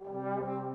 Música